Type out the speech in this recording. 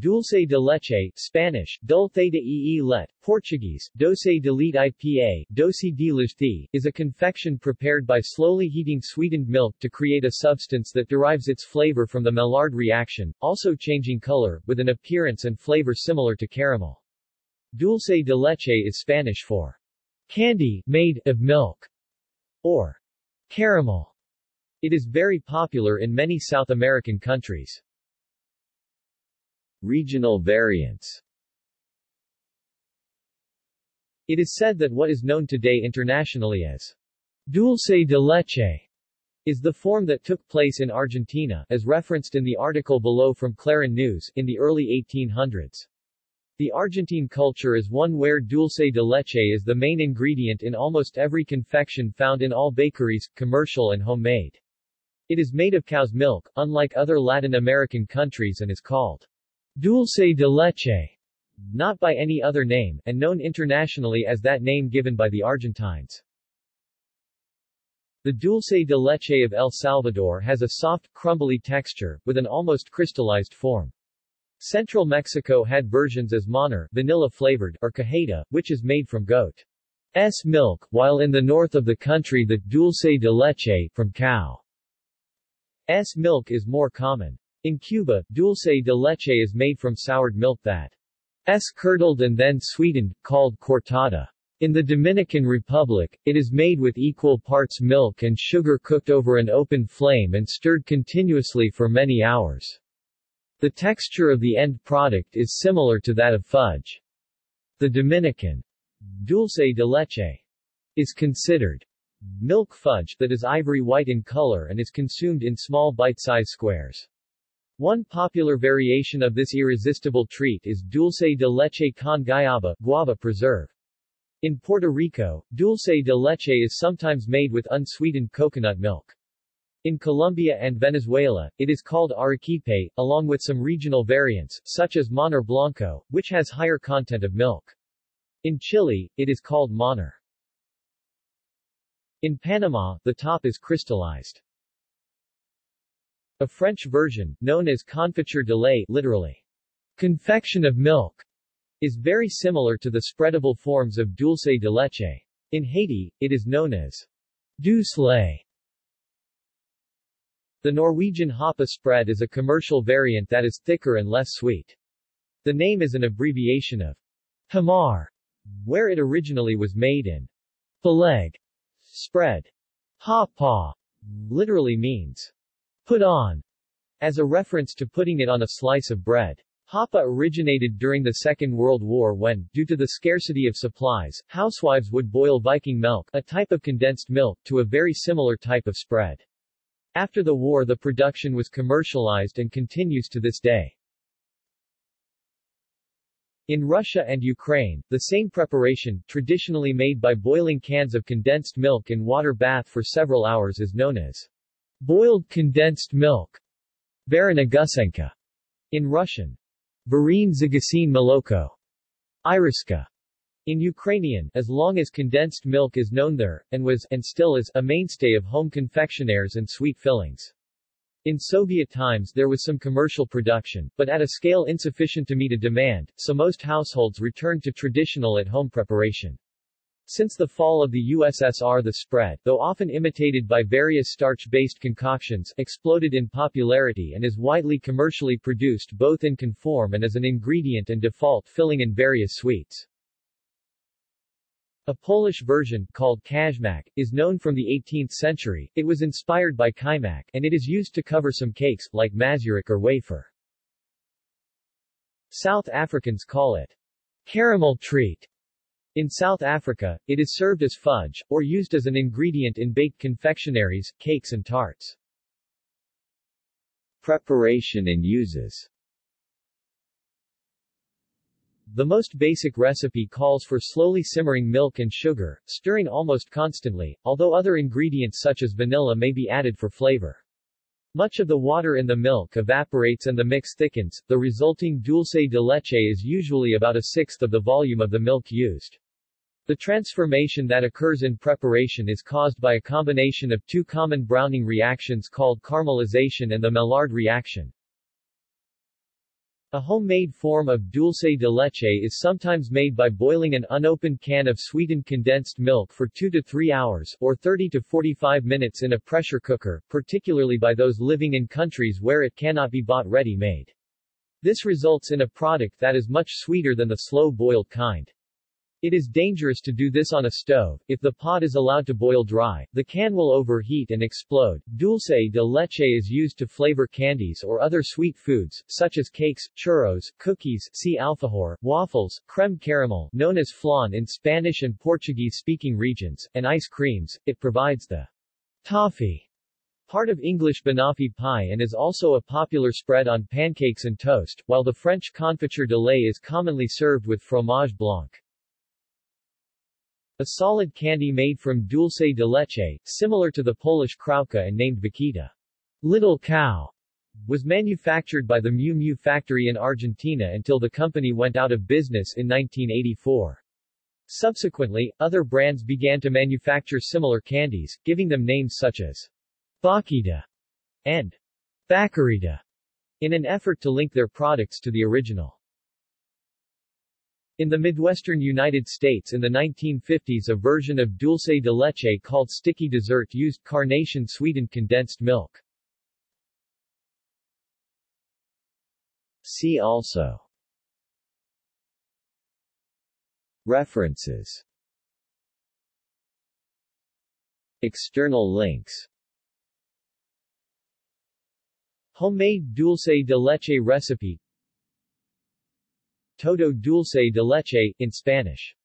Dulce de leche, Spanish, dulce de e let, Portuguese, doce de leite IPA, doce de leite, is a confection prepared by slowly heating sweetened milk to create a substance that derives its flavor from the Maillard reaction, also changing color, with an appearance and flavor similar to caramel. Dulce de leche is Spanish for candy made of milk, or caramel. It is very popular in many South American countries. Regional variants It is said that what is known today internationally as dulce de leche is the form that took place in Argentina, as referenced in the article below from Clarin News, in the early 1800s. The Argentine culture is one where dulce de leche is the main ingredient in almost every confection found in all bakeries, commercial and homemade. It is made of cow's milk, unlike other Latin American countries and is called Dulce de leche, not by any other name, and known internationally as that name given by the Argentines. The dulce de leche of El Salvador has a soft, crumbly texture, with an almost crystallized form. Central Mexico had versions as Manjar, vanilla-flavored, or cajeta, which is made from goat's milk, while in the north of the country the dulce de leche, from cow's milk is more common. In Cuba, dulce de leche is made from soured milk that is curdled and then sweetened, called cortada. In the Dominican Republic, it is made with equal parts milk and sugar cooked over an open flame and stirred continuously for many hours. The texture of the end product is similar to that of fudge. The Dominican dulce de leche is considered milk fudge that is ivory white in color and is consumed in small bite-size squares. One popular variation of this irresistible treat is dulce de leche con guayaba, guava preserve. In Puerto Rico, dulce de leche is sometimes made with unsweetened coconut milk. In Colombia and Venezuela, it is called arequipe, along with some regional variants, such as Manjar Blanco, which has higher content of milk. In Chile, it is called Manjar. In Panama, the top is crystallized. A French version, known as confiture de lait literally, confection of milk, is very similar to the spreadable forms of dulce de leche. In Haiti, it is known as douce. The Norwegian HaPå spread is a commercial variant that is thicker and less sweet. The name is an abbreviation of Hamar, where it originally was made in pålegg spread. Ha literally means put on, as a reference to putting it on a slice of bread. HaPå originated during the Second World War when, due to the scarcity of supplies, housewives would boil Viking milk, a type of condensed milk, to a very similar type of spread. After the war the production was commercialized and continues to this day. In Russia and Ukraine, the same preparation, traditionally made by boiling cans of condensed milk in water bath for several hours is known as Boiled condensed milk. Varanagusenka. In Russian. Varine Zagasin. Iriska. In Ukrainian, as long as condensed milk is known there, and was, and still is, a mainstay of home confectionaires and sweet fillings. In Soviet times there was some commercial production, but at a scale insufficient to meet a demand, so most households returned to traditional at-home preparation. Since the fall of the USSR the spread, though often imitated by various starch-based concoctions, exploded in popularity and is widely commercially produced both in conform and as an ingredient and default filling in various sweets. A Polish version, called kajmak, is known from the 18th century. It was inspired by kajmak, and it is used to cover some cakes, like mazurek or wafer. South Africans call it caramel treat in South Africa, it is served as fudge, or used as an ingredient in baked confectionaries, cakes and tarts. Preparation and uses The most basic recipe calls for slowly simmering milk and sugar, stirring almost constantly, although other ingredients such as vanilla may be added for flavor. Much of the water in the milk evaporates and the mix thickens, the resulting dulce de leche is usually about a sixth of the volume of the milk used. The transformation that occurs in preparation is caused by a combination of two common browning reactions called caramelization and the Maillard reaction. A homemade form of dulce de leche is sometimes made by boiling an unopened can of sweetened condensed milk for 2 to 3 hours, or 30 to 45 minutes in a pressure cooker, particularly by those living in countries where it cannot be bought ready-made. This results in a product that is much sweeter than the slow-boiled kind. It is dangerous to do this on a stove. If the pot is allowed to boil dry, the can will overheat and explode. Dulce de leche is used to flavor candies or other sweet foods, such as cakes, churros, cookies, see alfajor, waffles, creme caramel, known as flan in Spanish and Portuguese-speaking regions, and ice creams. It provides the toffee part of English banoffee pie and is also a popular spread on pancakes and toast, while the French confiture de lait is commonly served with fromage blanc. A solid candy made from dulce de leche, similar to the Polish krówka and named Vaquita, Little Cow, was manufactured by the Mu-Mu factory in Argentina until the company went out of business in 1984. Subsequently, other brands began to manufacture similar candies, giving them names such as Vaquita and Bacarita in an effort to link their products to the original. In the Midwestern United States in the 1950s a version of dulce de leche called sticky dessert used carnation sweetened condensed milk. See also. References. External links. Homemade dulce de leche recipe Todo dulce de leche, in Spanish